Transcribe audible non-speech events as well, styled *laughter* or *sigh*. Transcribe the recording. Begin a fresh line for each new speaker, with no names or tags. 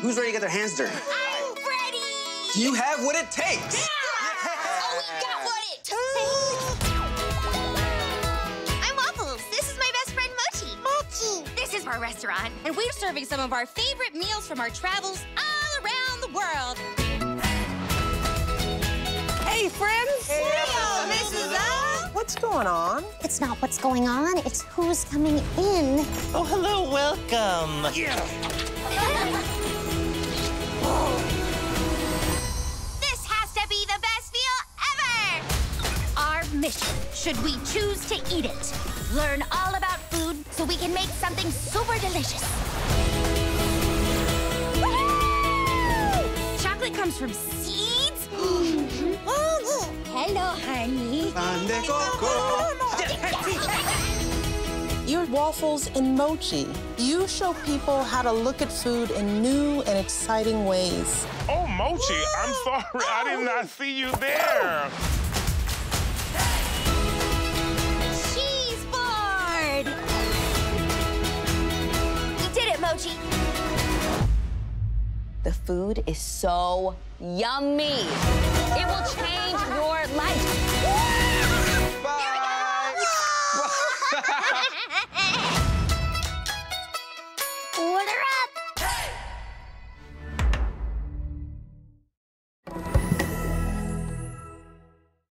Who's ready to get their hands dirty?
I'm ready!
You have what it takes?
Yeah! Oh, we got what it takes! *gasps* I'm Waffles. This is my best friend, Mochi. Mochi. This is our restaurant.
And we're serving some of our favorite meals from our travels all around the world.
Hey, friends.
Hey, Mrs. O.
What's going on?
It's not what's going on, it's who's coming in.
Oh, hello, welcome.
This
mission, should we choose to eat it, learn all about food so we can make something super delicious. Chocolate comes from seeds. *gasps* Hello, honey.
Pan de coco. *laughs*
You're Waffles and Mochi. You show people how to look at food in new and exciting ways.
Oh, Mochi, I'm sorry. I did not oh. see you there.
The food is so yummy. It will change your life.
Bye. *laughs* *laughs*